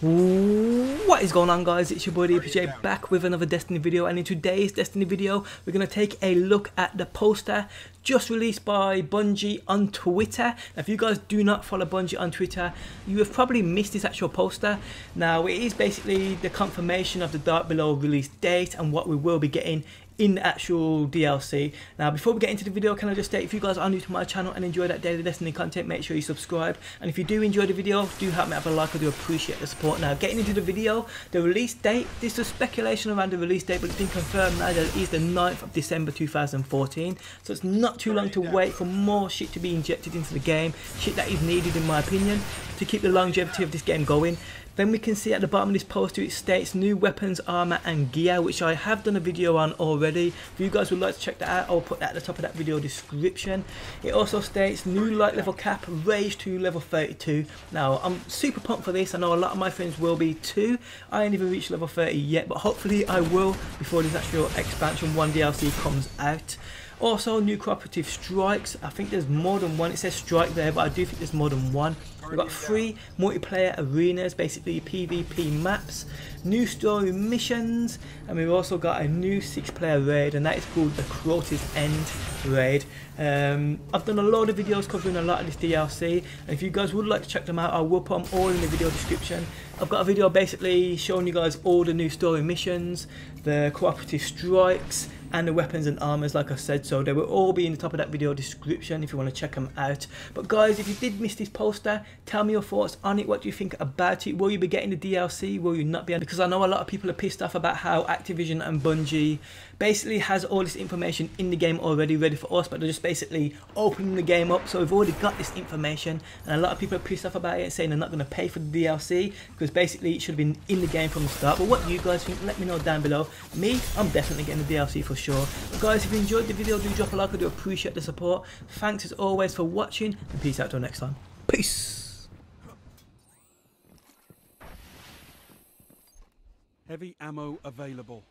What is going on guys, it's your boy DPJ back with another Destiny video and in today's Destiny video we're going to take a look at the poster just released by Bungie on Twitter. Now, if you guys do not follow Bungie on Twitter, you have probably missed this actual poster. Now it is basically the confirmation of the Dark Below release date and what we will be getting in the actual DLC. Now before we get into the video can I just state if you guys are new to my channel and enjoy that daily Destiny content make sure you subscribe. And if you do enjoy the video do help me have a like I do appreciate the support. Now getting into the video the release date this is speculation around the release date but it's been confirmed now that it is the 9th of December 2014 so it's not too long to wait for more shit to be injected into the game. Shit that is needed in my opinion to keep the longevity of this game going then we can see at the bottom of this poster it states new weapons, armor and gear which I have done a video on already. If you guys would like to check that out I'll put that at the top of that video description. It also states new light level cap raised to level 32. Now I'm super pumped for this. I know a lot of my friends will be too. I ain't even reached level 30 yet but hopefully I will before this actual expansion 1 DLC comes out. Also, new cooperative strikes. I think there's more than one. It says strike there, but I do think there's more than one. We've got three multiplayer arenas, basically PvP maps, new story missions, and we've also got a new six-player raid, and that is called the Crota's End raid. Um, I've done a lot of videos covering a lot of this DLC, and if you guys would like to check them out, I will put them all in the video description. I've got a video basically showing you guys all the new story missions, the cooperative strikes, and the weapons and armors like I said so they will all be in the top of that video description if you want to check them out. But guys if you did miss this poster tell me your thoughts on it. What do you think about it? Will you be getting the DLC will you not be? Because I know a lot of people are pissed off about how Activision and Bungie basically has all this information in the game already ready for us but they're just basically opening the game up. So we've already got this information and a lot of people are pissed off about it saying they're not going to pay for the DLC because basically it should have been in the game from the start. But what do you guys think? Let me know down below. Me I'm definitely getting the DLC for sure. But guys if you enjoyed the video do drop a like. I do appreciate the support. Thanks as always for watching and peace out till next time. Peace. Heavy ammo available.